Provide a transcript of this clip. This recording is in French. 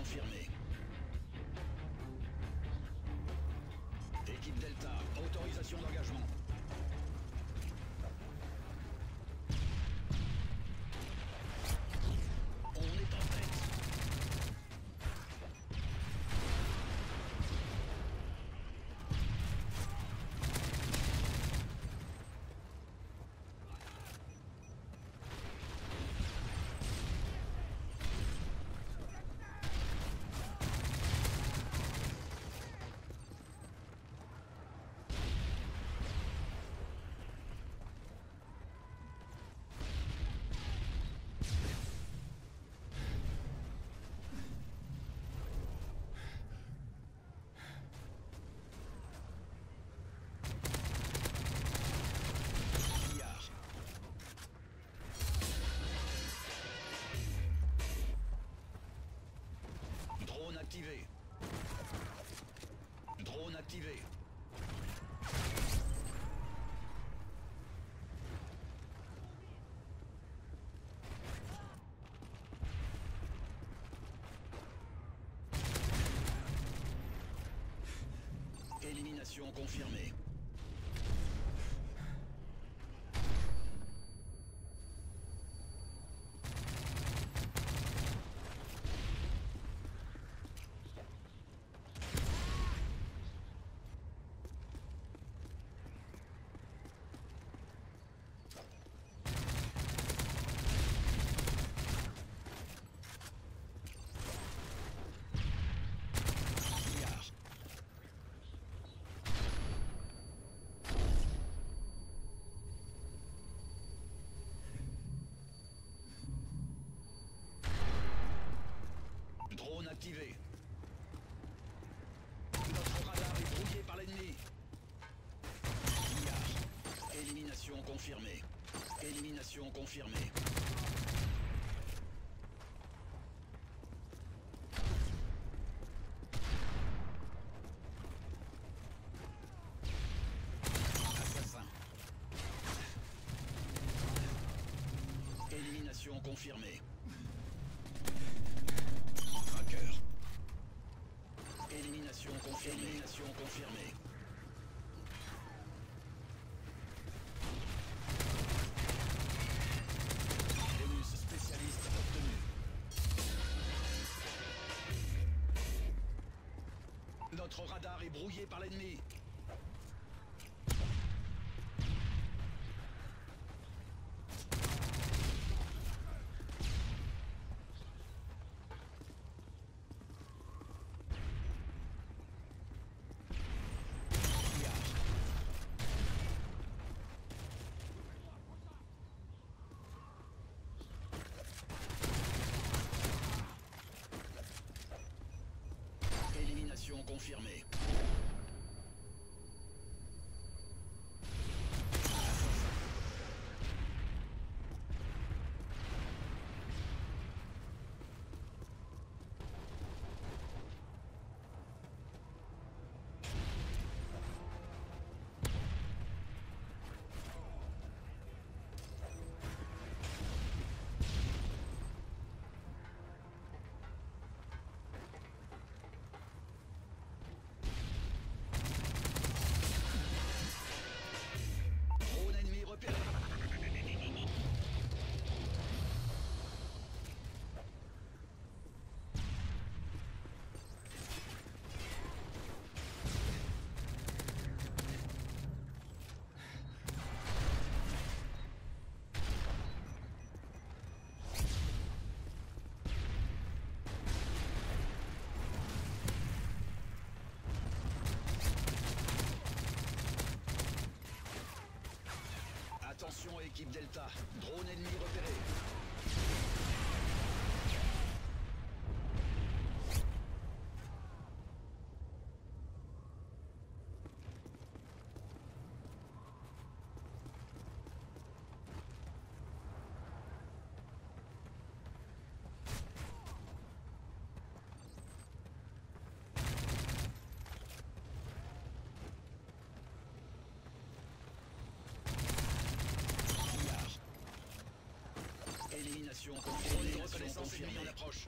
confirmée. Activé. Drone activé. Élimination confirmée. Notre radar est brouillé par l'ennemi. Élimination confirmée. Élimination confirmée. Assassin. Élimination confirmée. Élimination confirmée. Élimination confirmée. Spécialiste obtenu. Notre radar est brouillé par l'ennemi. Élimination équipe Delta, drone ennemi repéré. Pillard. Élimination confirmée. Reconnaissance ennemie en approche.